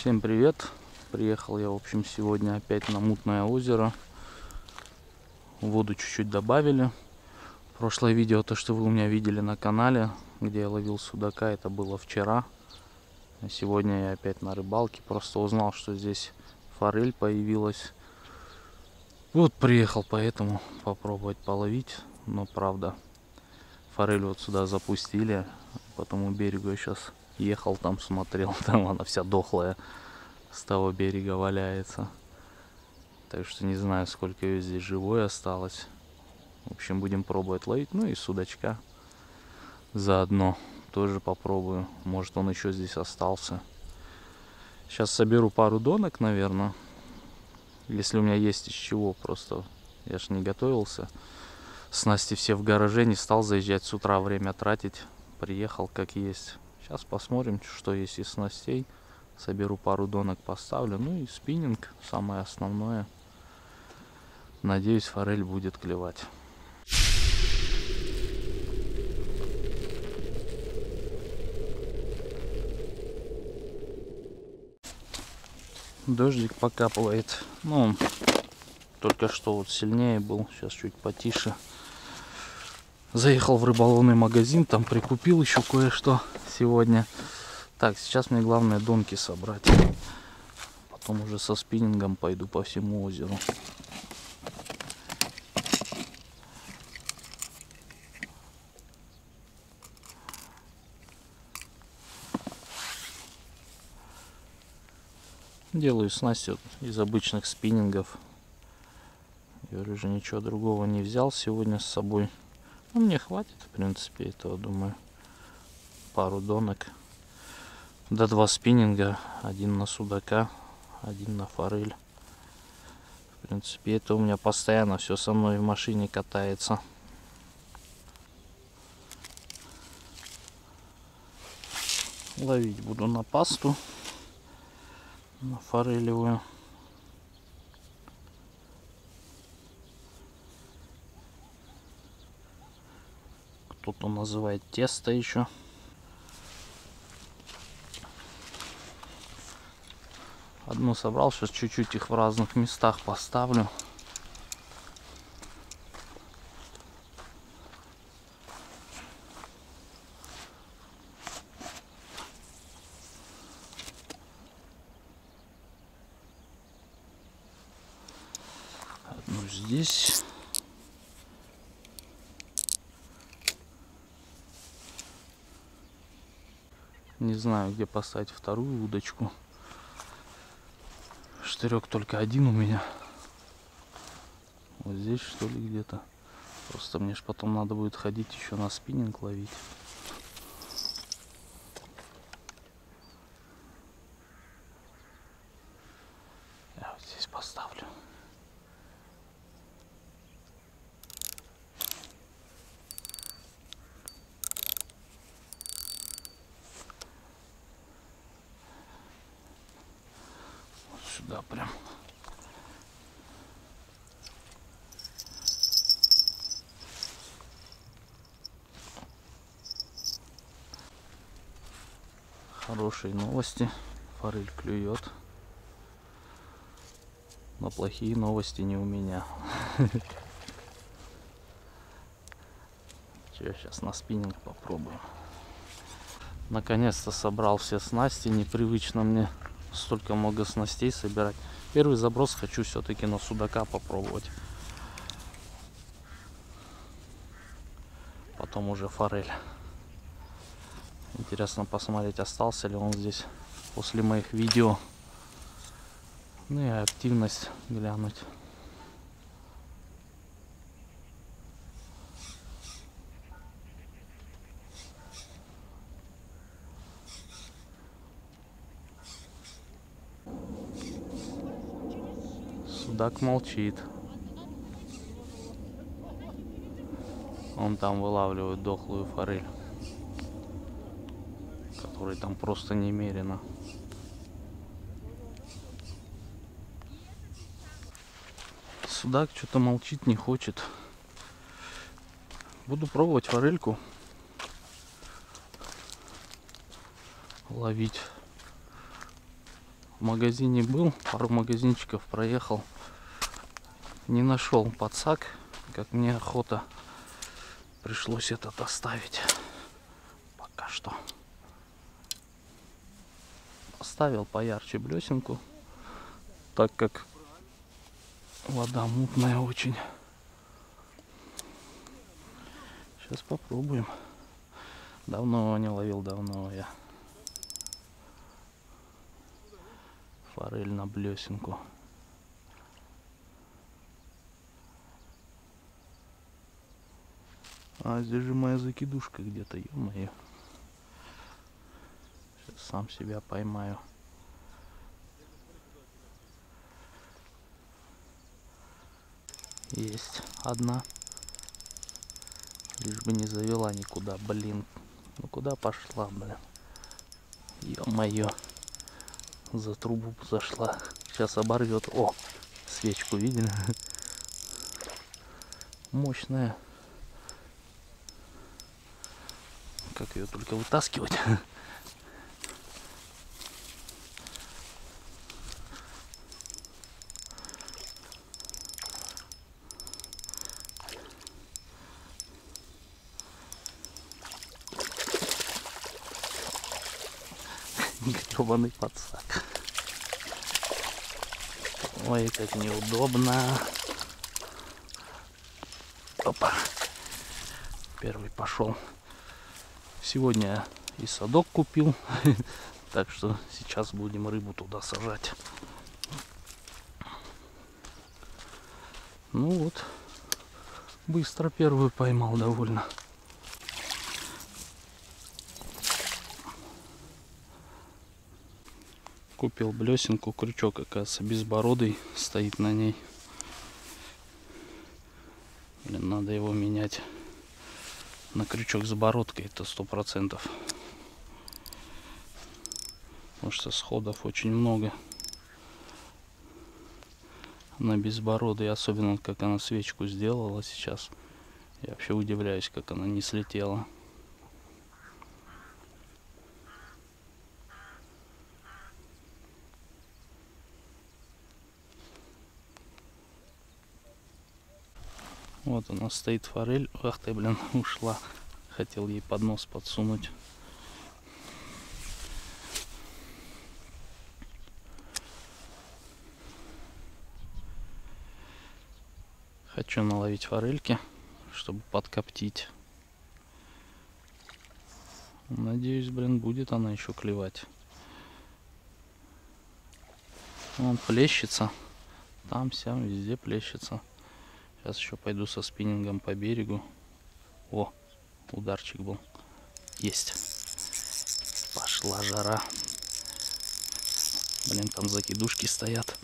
Всем привет! Приехал я, в общем, сегодня опять на Мутное озеро. Воду чуть-чуть добавили. Прошлое видео, то, что вы у меня видели на канале, где я ловил судака, это было вчера. А сегодня я опять на рыбалке. Просто узнал, что здесь форель появилась. Вот приехал поэтому попробовать половить. Но правда, форель вот сюда запустили. По тому берегу я сейчас ехал там, смотрел, там она вся дохлая с того берега валяется. Так что не знаю, сколько ее здесь живой осталось. В общем, будем пробовать ловить. Ну и судачка заодно тоже попробую. Может, он еще здесь остался. Сейчас соберу пару донок, наверное. Если у меня есть из чего, просто я ж не готовился. Снасти все в гараже, не стал заезжать с утра, время тратить. Приехал как есть. Сейчас посмотрим, что есть из снастей. Соберу пару донок, поставлю. Ну и спиннинг, самое основное. Надеюсь, форель будет клевать. Дождик покапывает. Ну, только что вот сильнее был. Сейчас чуть потише. Заехал в рыболовный магазин, там прикупил еще кое-что сегодня. Так, сейчас мне главное донки собрать. Потом уже со спиннингом пойду по всему озеру. Делаю снасти из обычных спиннингов. Я уже ничего другого не взял сегодня с собой. Ну, мне хватит, в принципе, этого, думаю. Пару донок. До два спиннинга. Один на судака, один на форель. В принципе, это у меня постоянно все со мной в машине катается. Ловить буду на пасту. На форелевую. Кто-то называет тесто еще. Одну собрал, сейчас чуть-чуть их в разных местах поставлю. Одну здесь. Не знаю, где поставить вторую удочку. Штырек только один у меня. Вот здесь что ли где-то. Просто мне ж потом надо будет ходить еще на спиннинг ловить. Я вот здесь поставлю. Вот сюда прям. Хорошие новости. Форель клюет. Но плохие новости не у меня. Сейчас на спиннинг попробуем. Наконец-то собрал все снасти. Непривычно мне столько много снастей собирать. Первый заброс хочу все-таки на судака попробовать. Потом уже форель. Интересно посмотреть, остался ли он здесь после моих видео. Ну и активность глянуть. Судак молчит. Он там вылавливает дохлую форель, которой там просто немерено. Судак что-то молчит, не хочет. Буду пробовать форельку ловить. В магазине был, пару магазинчиков проехал. Не нашел подсак, как мне охота. Пришлось этот оставить. Пока что. Оставил поярче блесенку, так как вода мутная очень. Сейчас попробуем. Давно не ловил, давно я. Форель на блесенку. А здесь же моя закидушка где-то, ё-моё. Сейчас сам себя поймаю. Есть одна. Лишь бы не завела никуда, блин. Ну куда пошла, блин? Ё-моё. За трубу зашла. Сейчас оборвет. О, свечку видели? Мощная. Как ее только вытаскивать? Гребаный подсак. Ой, как неудобно. Опа. Первый пошел. Сегодня и садок купил. Так что сейчас будем рыбу туда сажать. Ну вот. Быстро первую поймал довольно. Купил блесенку, крючок, оказывается, безбородый стоит на ней. Блин, надо его менять на крючок с бородкой, это сто процентов. Потому что сходов очень много. На безбородый, особенно как она свечку сделала сейчас. Я вообще удивляюсь, как она не слетела. Вот у нас стоит форель. Ах ты, блин, ушла. Хотел ей под нос подсунуть. Хочу наловить форельки, чтобы подкоптить. Надеюсь, блин, будет она еще клевать. Он плещется. Там, сям, везде плещется. Сейчас еще пойду со спиннингом по берегу. О, ударчик был. Есть. Пошла жара. Блин, там закидушки стоят.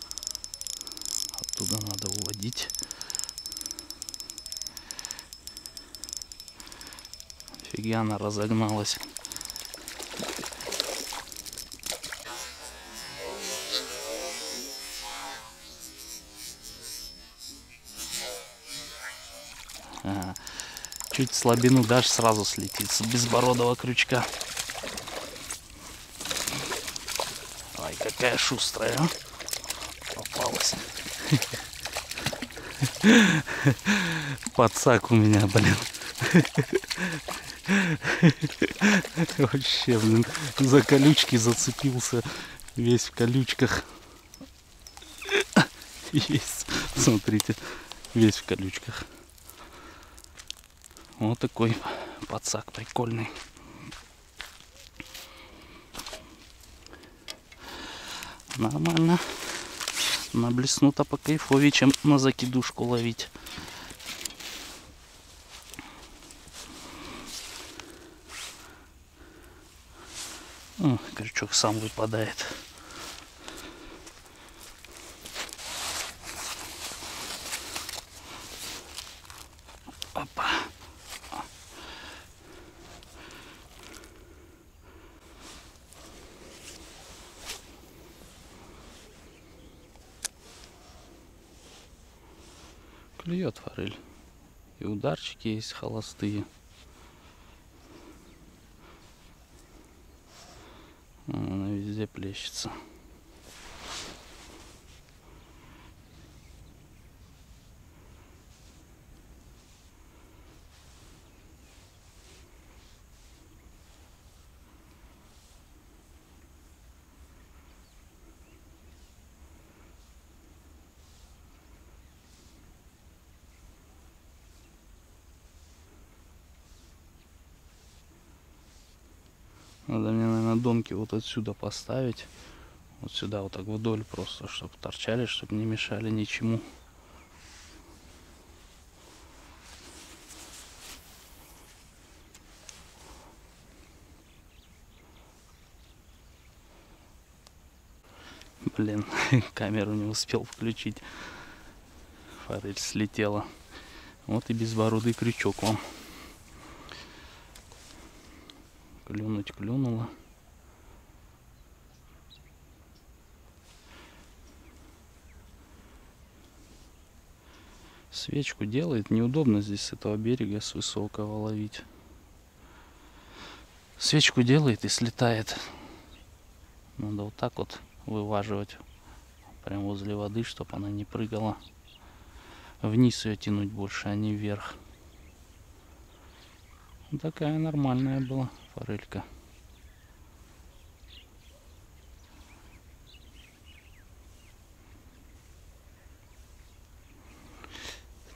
Оттуда надо уводить. Фига она разогналась. Чуть слабину дашь, сразу слетит с безбородого крючка. Ой, какая шустрая, а? Попалась. Подсак у меня, блин. Вообще, блин, за колючки зацепился. Весь в колючках. Есть, смотрите, весь в колючках. Вот такой подсак прикольный. Нормально. На блеснуто по кайфовее, чем на закидушку ловить. О, крючок сам выпадает. Клюет форель. И ударчики есть холостые. Она везде плещется. Надо мне, наверное, донки вот отсюда поставить. Вот сюда вот так вдоль просто, чтобы торчали, чтобы не мешали ничему. Блин, камеру не успел включить. Форель слетела. Вот и безбородый крючок вам. Клюнуть клюнула. Свечку делает. Неудобно здесь с этого берега, с высокого ловить. Свечку делает и слетает. Надо вот так вот вываживать. Прям возле воды, чтобы она не прыгала. Вниз ее тянуть больше, а не вверх. Такая нормальная была форелька.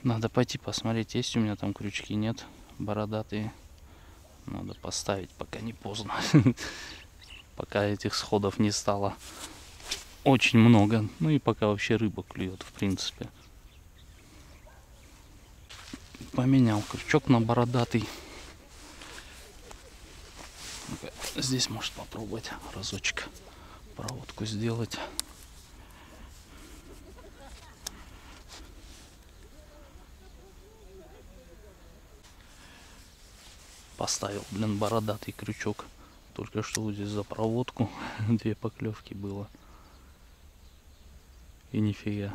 Надо пойти посмотреть, есть у меня там крючки, нет, бородатые. Надо поставить, пока не поздно. Пока этих сходов не стало очень много. Ну и пока вообще рыба клюет, в принципе. Поменял крючок на бородатый. Здесь может попробовать разочек проводку сделать. Поставил, блин, бородатый крючок. Только что вот здесь за проводку две поклевки было. И нифига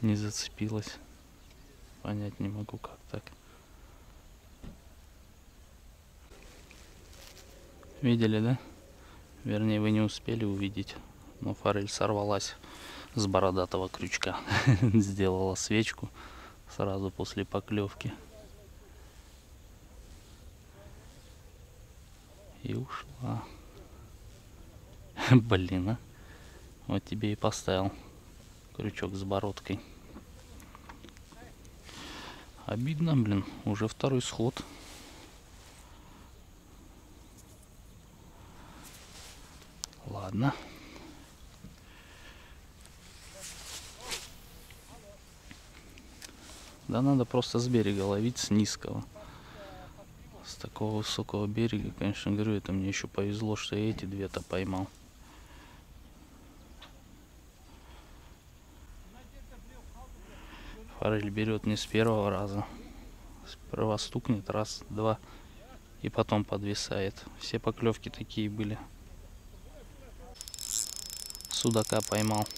не зацепилась. Понять не могу, как так. Видели, да? Вернее, вы не успели увидеть. Но форель сорвалась с бородатого крючка. Сделала свечку сразу после поклевки. И ушла. Блин, а. Вот тебе и поставил крючок с бородкой. Обидно, блин. Уже второй сход. Ладно. Да надо просто с берега ловить, с низкого. С такого высокого берега, конечно, говорю, это мне еще повезло, что я эти две-то поймал. Форель берет не с первого раза. Сперва стукнет раз, два и потом подвисает. Все поклевки такие были. Судака поймал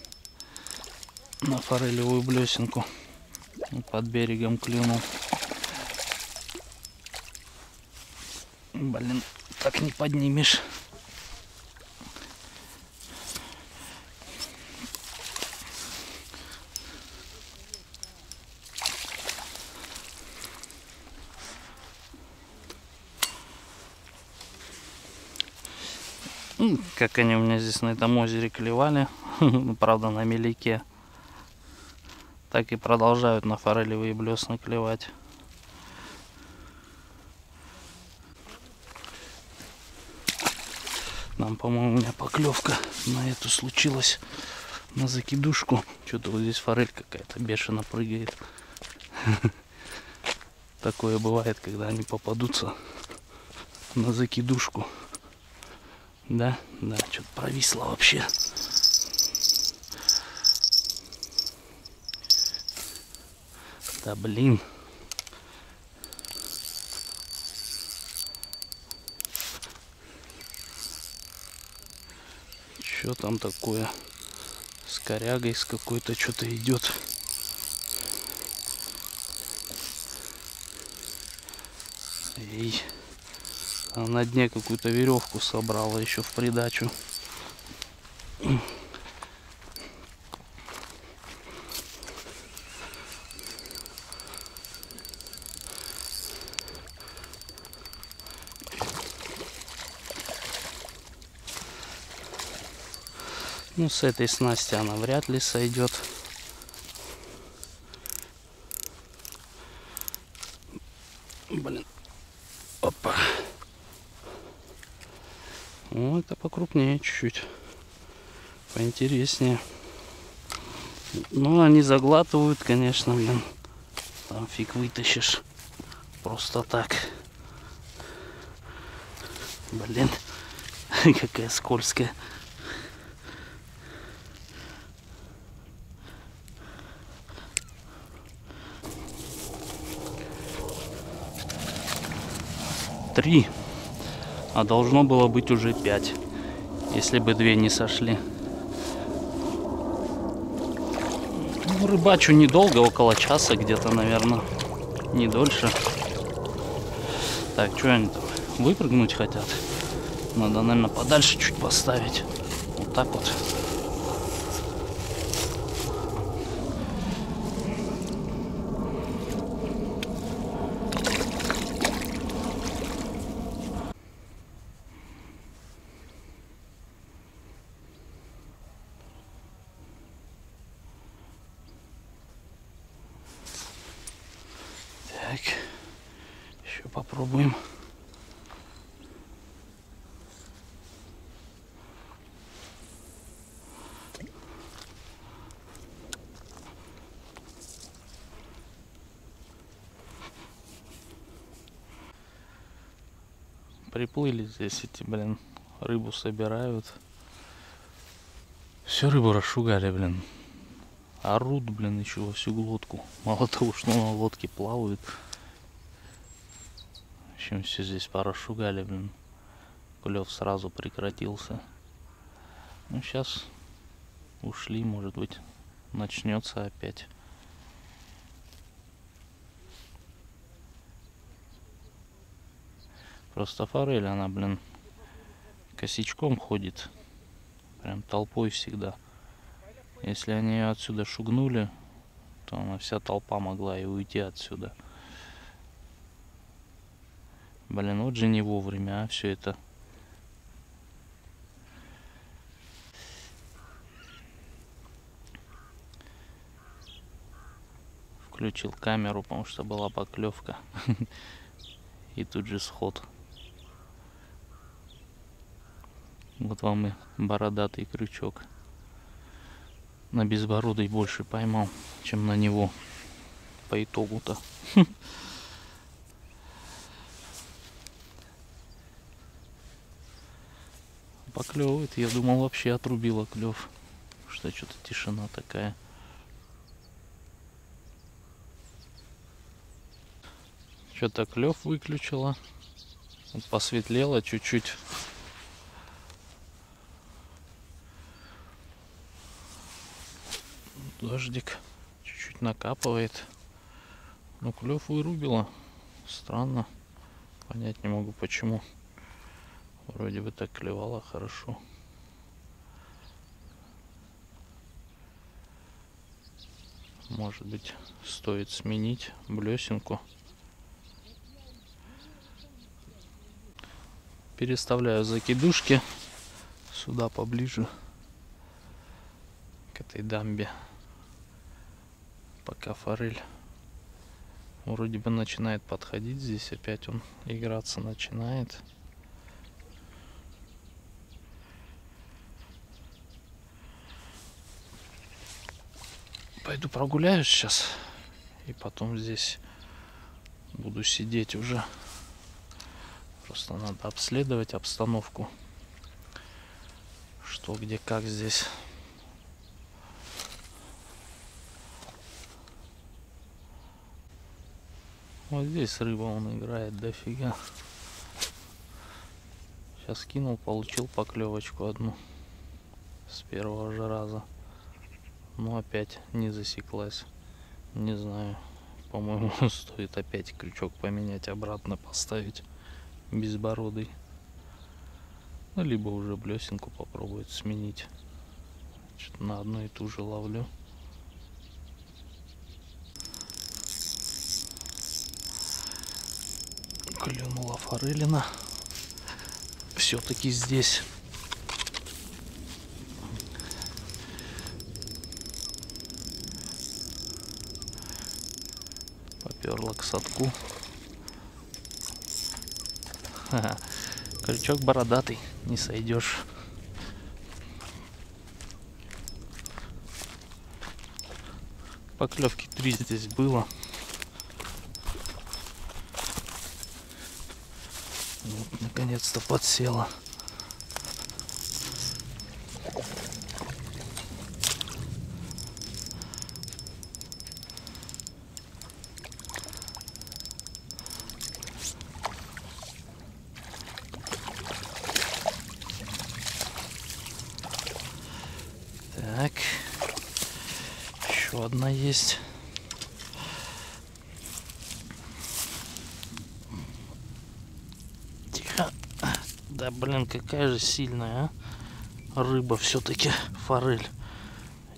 на форелевую блесенку. Под берегом клюнул. Блин, так не поднимешь. как они у меня здесь на этом озере клевали, ну, правда на мелике, так и продолжают на форелевые блесны клевать. Нам, по-моему, у меня поклевка на эту случилась на закидушку. Что-то вот здесь форель какая-то бешено прыгает. Такое бывает, когда они попадутся на закидушку. Да, да, что-то провисло вообще. Да блин. Что там такое? С корягой с какой-то что-то идет. Эй. На дне какую-то веревку собрала еще в придачу. Ну, с этой снасти она вряд ли сойдет. Блин. Опа. покрупнее чуть-чуть. Поинтереснее. Ну, они заглатывают, конечно, блин. Там фиг вытащишь. Просто так. Блин, какая скользкая. Три. А должно было быть уже пять. Если бы две не сошли. Ну, рыбачу недолго, около часа где-то, наверное. Не дольше. Так, что они там? Выпрыгнуть хотят? Надо, наверное, подальше чуть поставить. Вот так вот. Так, еще попробуем. Приплыли здесь эти, блин, рыбу собирают. Все рыбу расшугали, блин. Орут, блин, еще во всю глотку. Мало того, что на лодке плавают. В общем, все здесь порасшугали, блин. Клев сразу прекратился. Ну, сейчас ушли, может быть, начнется опять. Просто форель, она, блин, косячком ходит. Прям толпой всегда. Если они ее отсюда шугнули, то она вся толпа могла и уйти отсюда. Блин, вот же не вовремя, а все это. Включил камеру, потому что была поклевка. И тут же сход. Вот вам и бородатый крючок. На безбородый больше поймал, чем на него. По итогу-то. Поклевывает, я думал вообще отрубила клев, что что-то тишина такая. Что-то клев выключила, посветлело чуть-чуть дождик чуть-чуть накапывает. Ну, клев вырубила. Странно. Понять не могу почему. Вроде бы так клевала хорошо. Может быть, стоит сменить блесенку. Переставляю закидушки сюда поближе к этой дамбе пока форель вроде бы начинает подходить здесь опять он играться начинает. Пойду прогуляюсь сейчас и потом здесь буду сидеть уже. Просто надо обследовать обстановку что где как здесь Вот здесь рыба он играет дофига. Сейчас кинул, получил поклевочку одну с первого же раза. Но опять не засеклась. Не знаю. По-моему, стоит опять крючок поменять, обратно поставить безбородый. Ну, либо уже блесенку попробовать сменить. На одну и ту же ловлю. клюнула форелина. Все-таки здесь. Поперла к садку. Крючок бородатый, не сойдешь. Поклевки три здесь было. Наконец-то подсела. Так. Еще одна есть. Тихо. Да блин, какая же сильная, а? Рыба все-таки форель.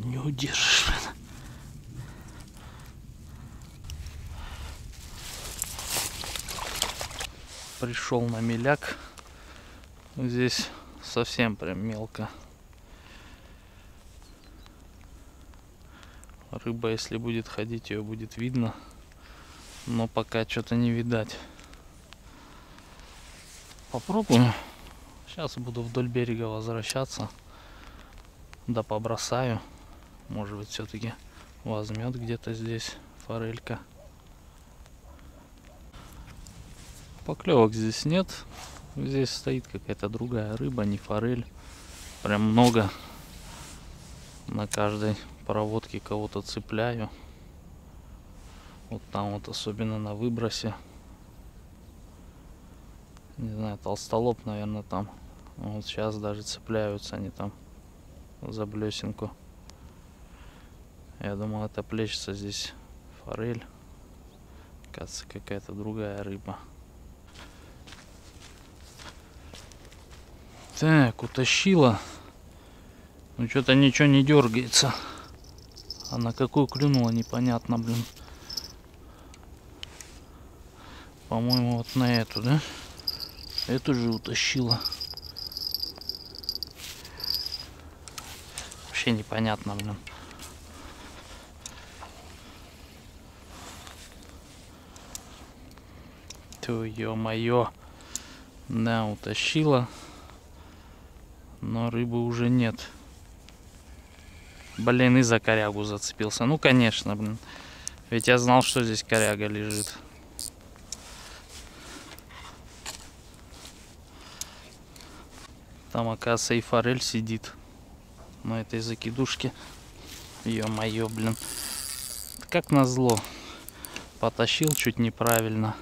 Не удержишь, блин. Пришел на меляк. Здесь совсем прям мелко. Рыба, если будет ходить, ее будет видно. Но пока что-то не видать. Попробую. Сейчас буду вдоль берега возвращаться. Да побросаю. Может быть, все-таки возьмет где-то здесь форелька. Поклевок здесь нет. Здесь стоит какая-то другая рыба, не форель. Прям много на каждой проводке кого-то цепляю. Вот там вот особенно на выбросе. Не знаю, толстолоб, наверное, там. Вот сейчас даже цепляются они там за блесенку. Я думал, это плещется здесь форель. Кажется, какая-то другая рыба. Так, утащила. Ну что-то ничего не дергается. А на какую клюнула, непонятно, блин. По-моему, вот на эту, да? Эту же утащила. Вообще непонятно, блин. Ту, ё-моё. Да, утащила. Но рыбы уже нет. Блин, и за корягу зацепился. Ну, конечно, блин. Ведь я знал, что здесь коряга лежит. Там, оказывается, и форель сидит на этой закидушке. Ё-моё, блин. Как назло. Потащил чуть неправильно.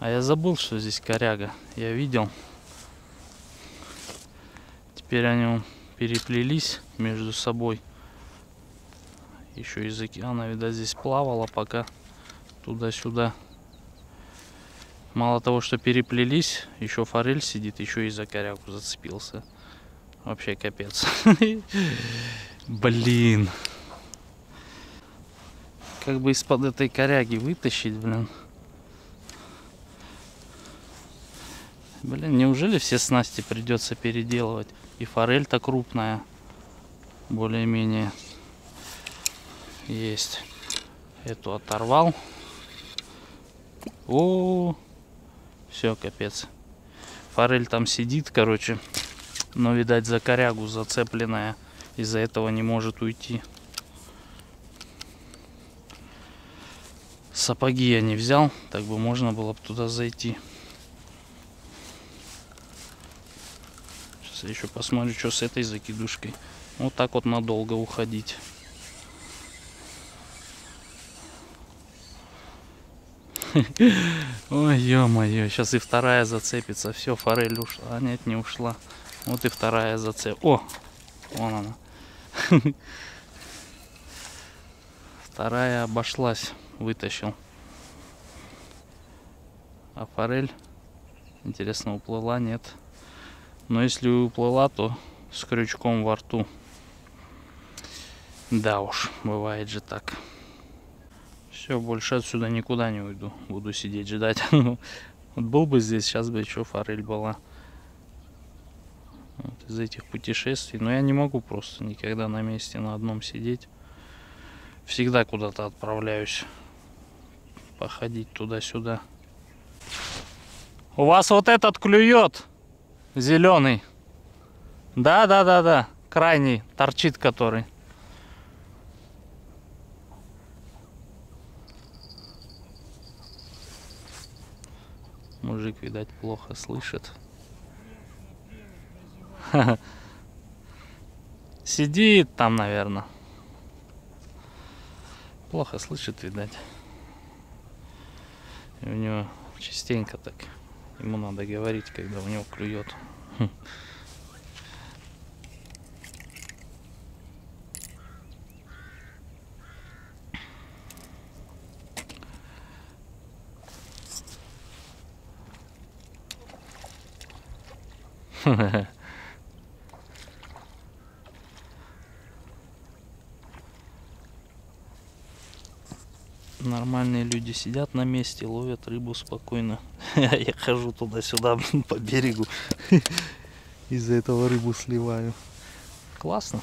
А я забыл, что здесь коряга. Я видел. Теперь они переплелись между собой. Еще языки. Она, видать, здесь плавала пока туда-сюда. Мало того, что переплелись, еще форель сидит, еще и за корягу зацепился. Вообще капец. Блин. Как бы из-под этой коряги вытащить, блин. Блин, неужели все снасти придется переделывать? И форель-то крупная. Более-менее есть. Эту оторвал. О, все, капец. Форель там сидит, короче. Но, видать, за корягу зацепленная. Из-за этого не может уйти. Сапоги я не взял. Так бы можно было бы туда зайти. Сейчас еще посмотрю, что с этой закидушкой. Вот так вот надолго уходить. Ой, ё-моё, сейчас и вторая зацепится. Все, форель ушла. А нет, не ушла. Вот и вторая зацеп. О, вон она. Вторая обошлась, вытащил. А форель, интересно, уплыла? Нет. Но если уплыла, то с крючком во рту. Да уж, бывает же так. Все, больше отсюда никуда не уйду. Буду сидеть ждать. вот был бы здесь, сейчас бы еще форель была вот, из этих путешествий. Но я не могу просто никогда на месте на одном сидеть. Всегда куда-то отправляюсь походить туда-сюда. У вас вот этот клюет зеленый. Да, да, да, да. Крайний торчит который. Мужик, видать, плохо слышит. Сидит там, наверное. Плохо слышит, видать. У него частенько так. Ему надо говорить, когда у него клюет. Нормальные люди сидят на месте, ловят рыбу спокойно. Я хожу туда-сюда по берегу. Из-за этого рыбу сливаю. Классно.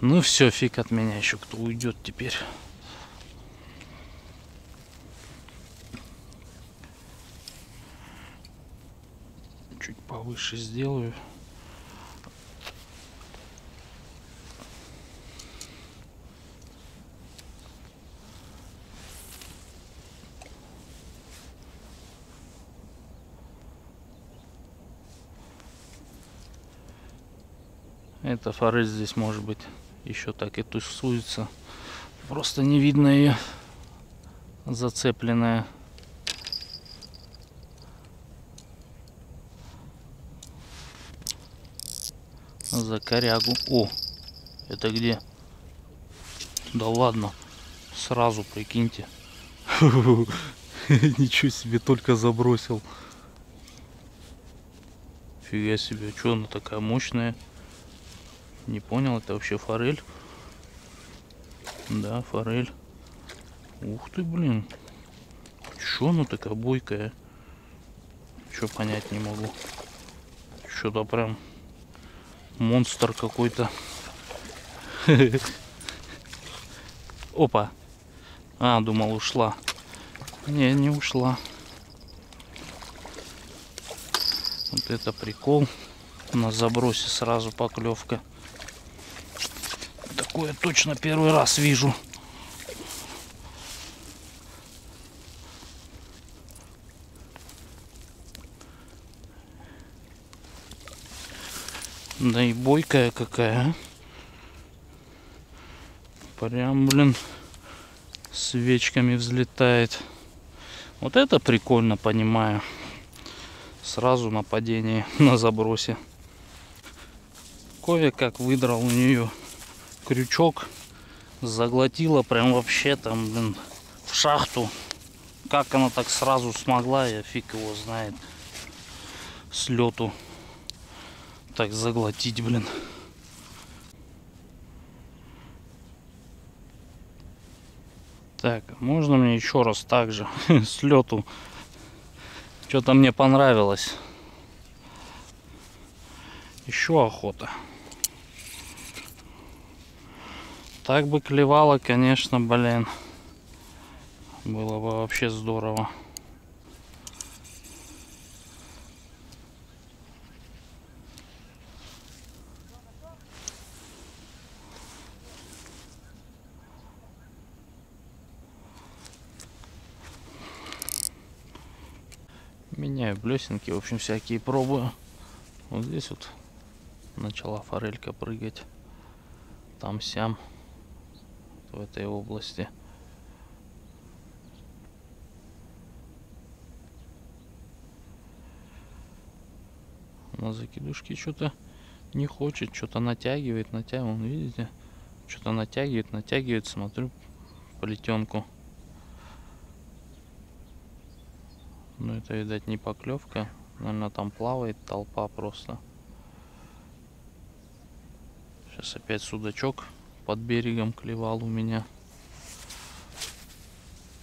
Ну все, фиг от меня еще кто уйдет теперь. Чуть повыше сделаю. Эта форель здесь может быть еще так и тусуется. Просто не видно ее зацепленная. За корягу. О, это где? Да ладно. Сразу прикиньте. Ничего себе, только забросил. Фига себе, что она такая мощная? Не понял, это вообще форель? Да, форель. Ух ты, блин. Чё она такая бойкая? Чё понять не могу. Что-то прям монстр какой-то. Опа. А, думал, ушла. Не, не ушла. Вот это прикол. На забросе сразу поклевка. Такое точно первый раз вижу. Да и бойкая какая. А. Прям, блин, свечками взлетает. Вот это прикольно, понимаю. Сразу нападение на забросе. Кое-как выдрал у нее крючок заглотила прям вообще там, блин, в шахту. Как она так сразу смогла, я фиг его знает. С лету так заглотить, блин. Так, можно мне еще раз так же с лету? Что-то мне понравилось. Еще охота. Так бы клевало, конечно, блин. Было бы вообще здорово. Меняю блесенки, в общем, всякие пробую. Вот здесь вот начала форелька прыгать. Там-сям в этой области. На закидушке что-то не хочет, что-то натягивает, натягивает, видите? Что-то натягивает, натягивает, смотрю плетенку. Ну это, видать, не поклевка. Наверное, там плавает толпа просто. Сейчас опять судачок под берегом клевал у меня.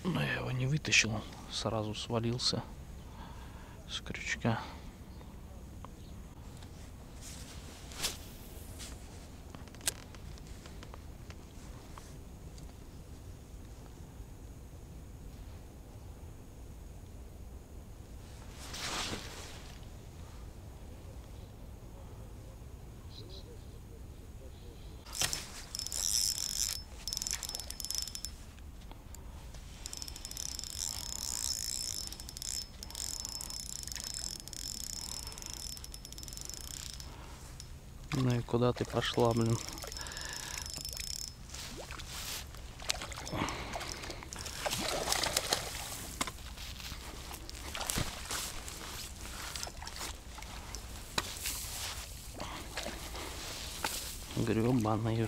Но я его не вытащил, сразу свалился с крючка. Ну и пошла, блин? Гребаную.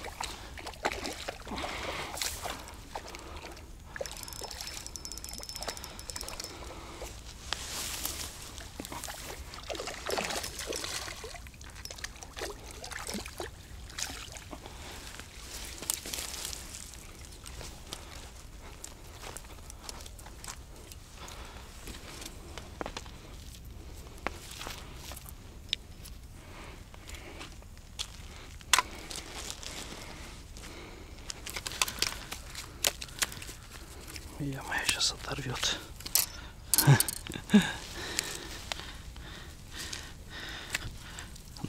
Я моя сейчас оторвет.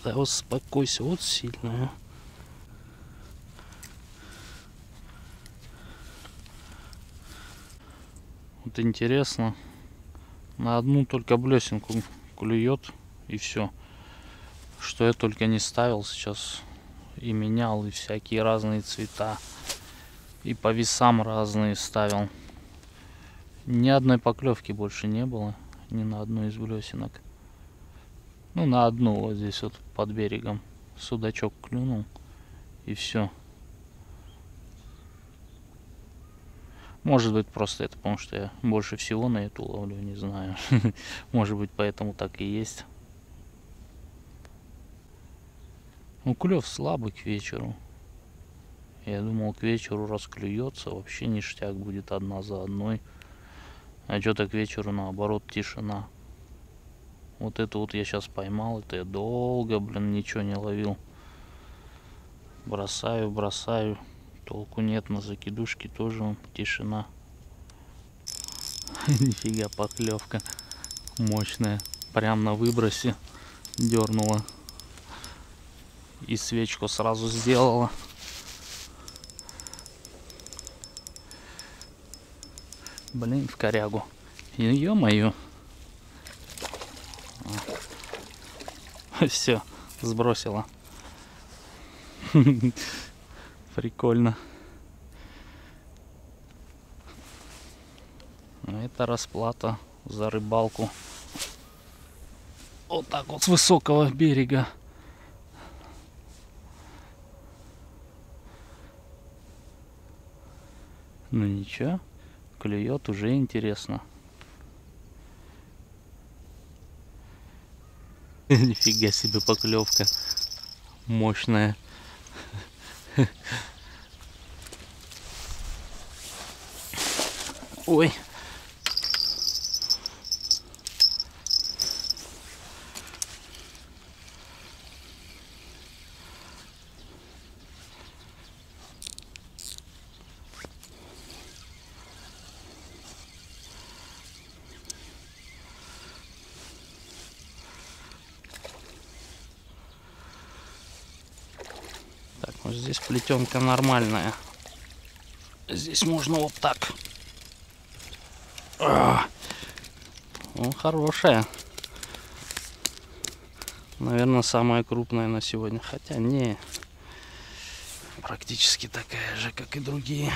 Да успокойся, вот сильная. Вот интересно, на одну только блесенку клюет и все. Что я только не ставил сейчас и менял, и всякие разные цвета. И по весам разные ставил. Ни одной поклевки больше не было. Ни на одну из блесенок. Ну, на одну вот здесь вот под берегом. Судачок клюнул. И все. Может быть просто это потому, что я больше всего на эту ловлю, не знаю. Может быть поэтому так и есть. Ну, клев слабый к вечеру. Я думал, к вечеру расклюется, вообще ништяк будет одна за одной. А что-то к вечеру наоборот тишина. Вот это вот я сейчас поймал, это я долго, блин, ничего не ловил. Бросаю, бросаю. Толку нет на закидушке тоже тишина. Нифига поклевка мощная. Прям на выбросе дернула. И свечку сразу сделала. Блин, в корягу. Ё-моё. Все, сбросила. Прикольно. Это расплата за рыбалку. Вот так вот с высокого берега. Ну ничего, клюет уже интересно. Нифига себе поклевка мощная. Ой. Так, вот здесь плетенка нормальная. Здесь можно вот так. А, ну, хорошая. Наверное, самая крупная на сегодня. Хотя не. Практически такая же, как и другие.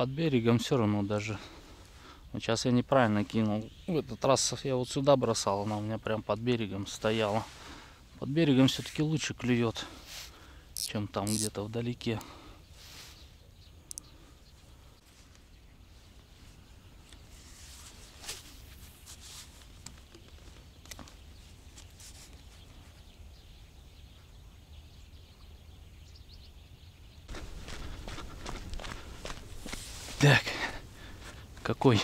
Под берегом все равно даже. Сейчас я неправильно кинул. В этот раз я вот сюда бросал, она у меня прям под берегом стояла. Под берегом все-таки лучше клюет, чем там где-то вдалеке. Так, какой?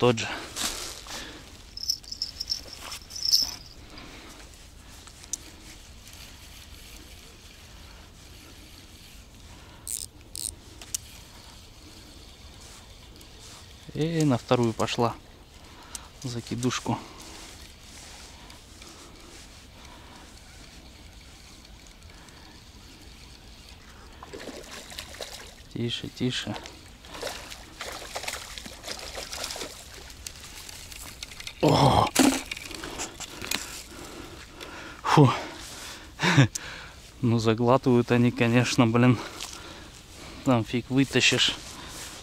Тот же. И на вторую пошла закидушку. Тише, тише. О! Фу. Ну, заглатывают они, конечно, блин. Там фиг вытащишь.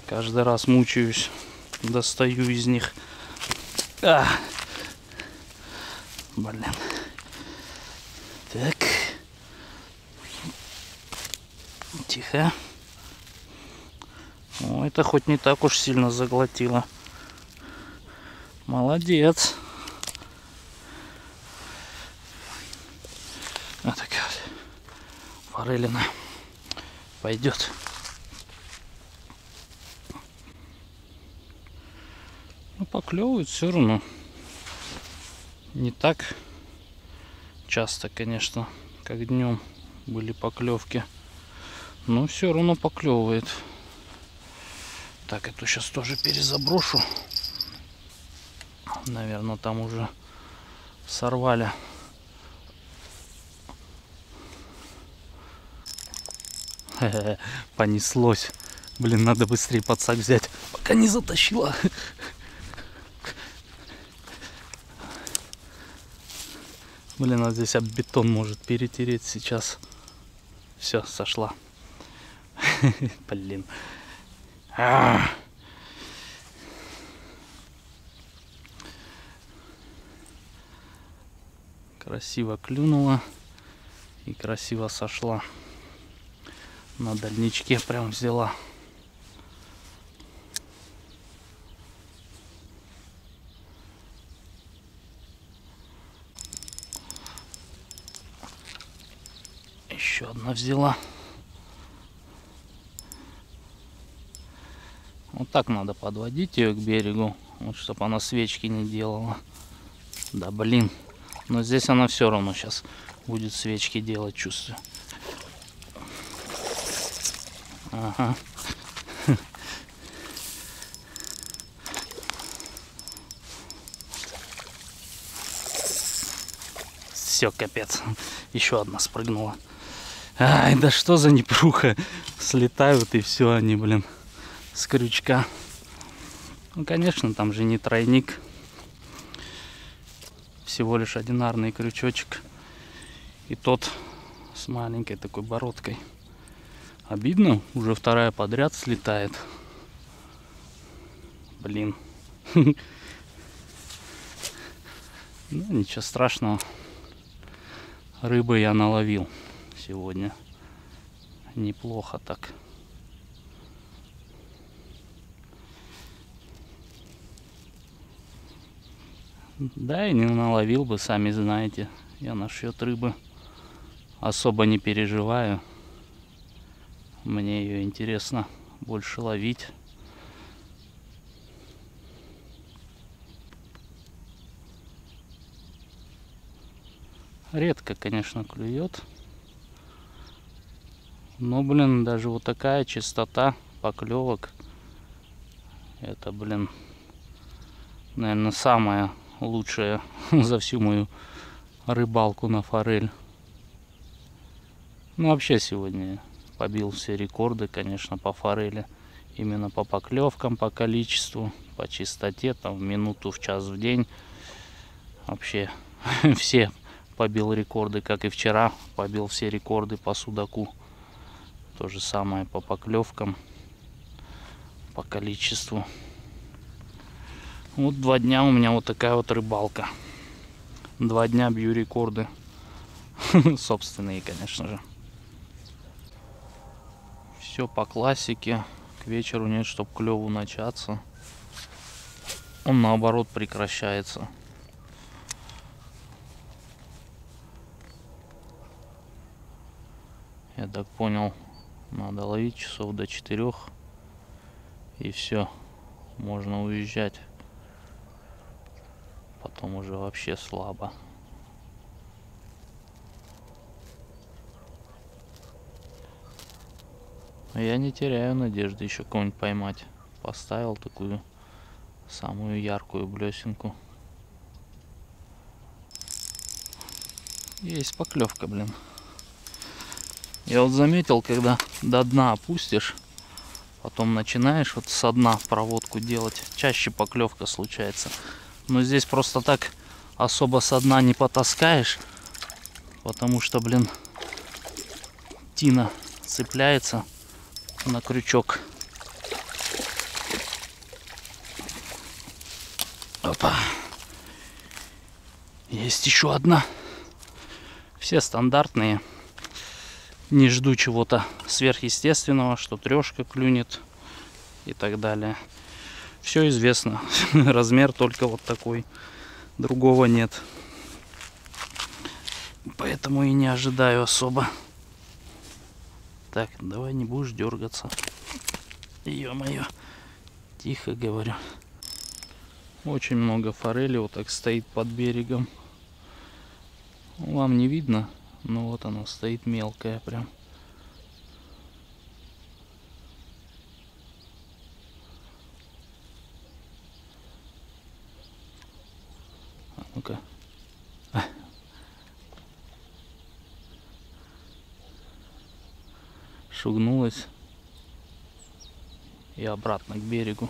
Каждый раз мучаюсь. Достаю из них. А! Блин. Так. Тихо. О, это хоть не так уж сильно заглотило. Молодец. Вот такая вот форелина пойдет. Ну, поклевывают все равно. Не так часто, конечно, как днем были поклевки. Но все равно поклевывает. Так, эту сейчас тоже перезаброшу. Наверное, там уже сорвали. Понеслось. Блин, надо быстрее подсак взять, пока не затащила. Блин, а здесь об бетон может перетереть сейчас. Все, сошла. Блин. А -а -а. Красиво клюнула и красиво сошла. На дальничке прям взяла. Еще одна взяла. Вот так надо подводить ее к берегу вот чтобы она свечки не делала. Да блин но здесь она все равно сейчас будет свечки делать, чувствую. Ага. Все, капец. Еще одна спрыгнула. Ай, да что за непруха. Слетают и все они, блин, с крючка. Ну, конечно, там же не тройник всего лишь одинарный крючочек. И тот с маленькой такой бородкой. Обидно, уже вторая подряд слетает. Блин. Ну, ничего страшного. Рыбы я наловил сегодня. Неплохо так. Да, и не наловил бы, сами знаете. Я насчет рыбы особо не переживаю. Мне ее интересно больше ловить. Редко, конечно, клюет. Но, блин, даже вот такая чистота поклевок. Это, блин, наверное, самая лучшая за всю мою рыбалку на форель. Ну, вообще сегодня побил все рекорды, конечно, по форели. Именно по поклевкам, по количеству, по чистоте, там в минуту, в час, в день. Вообще все побил рекорды, как и вчера. Побил все рекорды по судаку. То же самое по поклевкам, по количеству. Вот два дня у меня вот такая вот рыбалка. Два дня бью рекорды. Собственные, конечно же. Все по классике. К вечеру нет, чтобы клеву начаться. Он наоборот прекращается. Я так понял, надо ловить часов до четырех. И все, можно уезжать потом уже вообще слабо. Я не теряю надежды еще кого-нибудь поймать. Поставил такую самую яркую блесенку. Есть поклевка, блин. Я вот заметил, когда до дна опустишь, потом начинаешь вот со дна проводку делать, чаще поклевка случается. Но здесь просто так особо со дна не потаскаешь, потому что, блин, тина цепляется на крючок. Опа. Есть еще одна. Все стандартные. Не жду чего-то сверхъестественного, что трешка клюнет и так далее. Все известно. Размер только вот такой. Другого нет. Поэтому и не ожидаю особо. Так, давай не будешь дергаться. Ё-моё. Тихо говорю. Очень много форели вот так стоит под берегом. Вам не видно, но вот она стоит мелкая прям. А ну-ка. Шугнулась и обратно к берегу.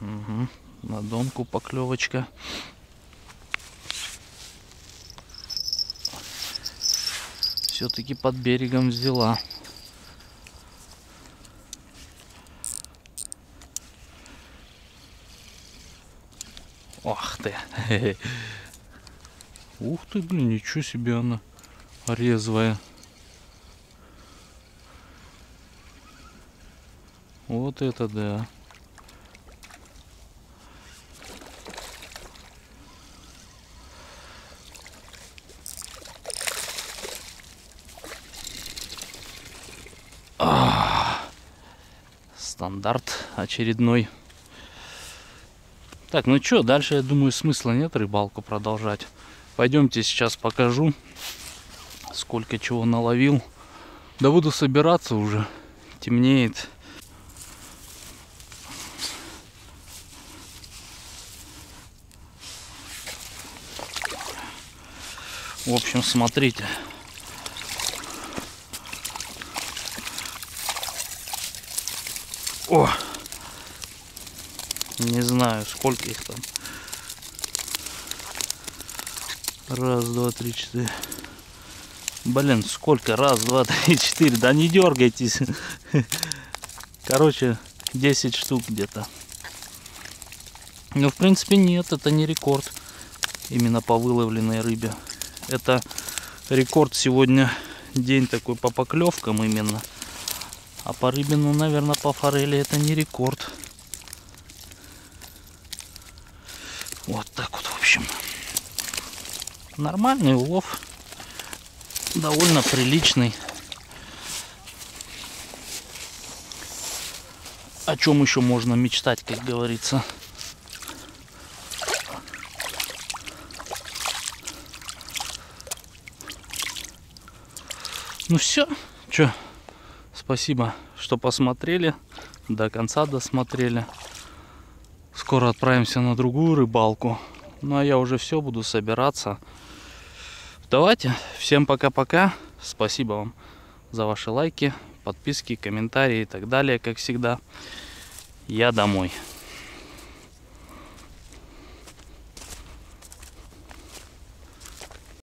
Угу. На донку поклевочка. Все-таки под берегом взяла. Ох ты. Ух ты, блин, ничего себе она резвая. Вот это да. стандарт очередной. Так, ну что, дальше, я думаю, смысла нет рыбалку продолжать. Пойдемте сейчас покажу, сколько чего наловил. Да буду собираться уже, темнеет. В общем, смотрите. О! Не знаю, сколько их там. Раз, два, три, четыре. Блин, сколько? Раз, два, три, четыре. Да не дергайтесь. Короче, 10 штук где-то. Ну, в принципе, нет, это не рекорд. Именно по выловленной рыбе. Это рекорд сегодня день такой по поклевкам именно. А по рыбину, наверное, по форели это не рекорд. Вот так вот, в общем. Нормальный улов. Довольно приличный. О чем еще можно мечтать, как говорится. Ну все, что, Спасибо, что посмотрели, до конца досмотрели. Скоро отправимся на другую рыбалку. Ну а я уже все буду собираться. Давайте, всем пока-пока. Спасибо вам за ваши лайки, подписки, комментарии и так далее, как всегда. Я домой.